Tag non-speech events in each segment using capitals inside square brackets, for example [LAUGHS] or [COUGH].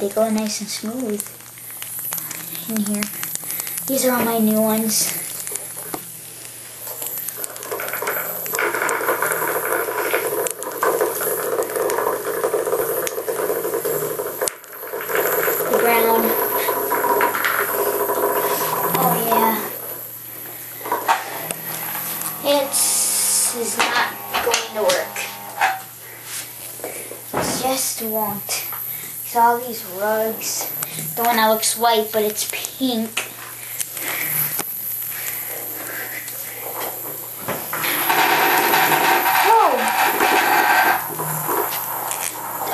they go nice and smooth in here. These are all my new ones. The brown. Oh yeah. It's is not going to work. It just won't. There's all these rugs. The one that looks white, but it's pink. Whoa!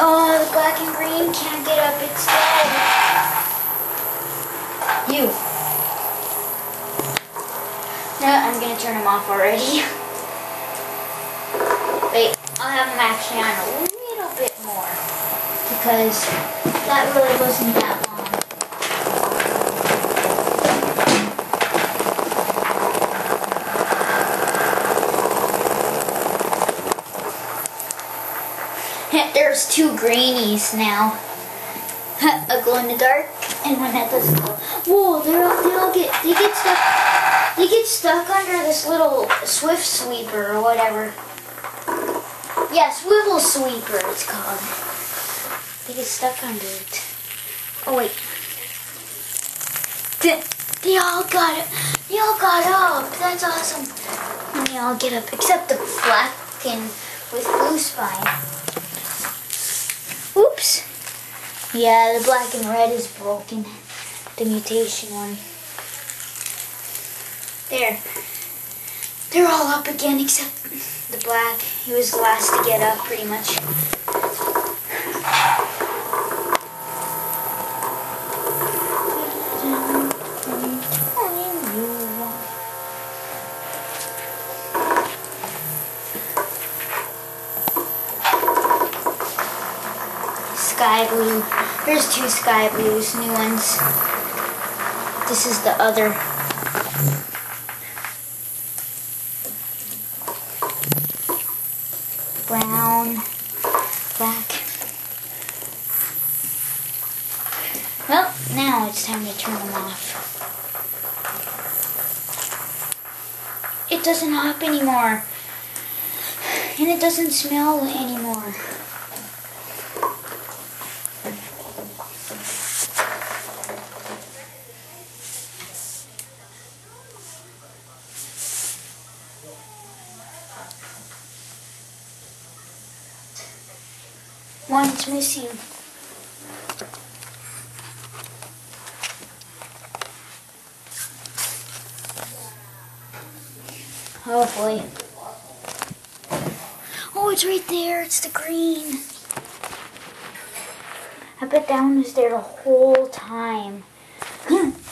Oh, the black and green can't get up. It's dead. You. No, I'm gonna turn them off already. [LAUGHS] Wait, I'll have them actually on a little bit more because that really wasn't that long. There's two greenies now. a glow in the dark and one that doesn't glow. Whoa, they all they all get they get stuck they get stuck under this little swift sweeper or whatever. Yeah, swivel sweeper it's called. They get stuck under it. Oh wait. They, they all got it. They all got up. That's awesome. And they all get up except the black and with blue spine. Oops. Yeah, the black and red is broken. The mutation one. There. They're all up again except the black. He was the last to get up pretty much. Sky blue. There's two sky blues, new ones. This is the other. Brown, black. Well, now it's time to turn them off. It doesn't hop anymore. And it doesn't smell anymore. One's missing. Oh boy. Oh, it's right there. It's the green. I bet that one was there the whole time. [CLEARS THROAT]